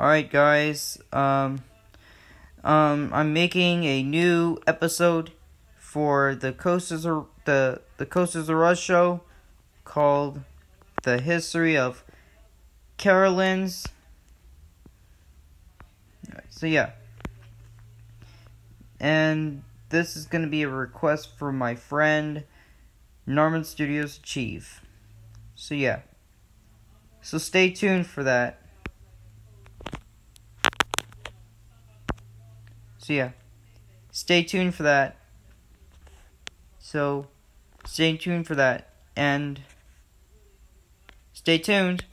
Alright, guys. Um, um, I'm making a new episode for the Coasters of the the Coasters R Us show called "The History of Carowinds." So yeah, and this is gonna be a request from my friend Norman Studios Chief. So yeah, so stay tuned for that. So yeah, stay tuned for that. So stay tuned for that and stay tuned.